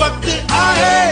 pakti aaye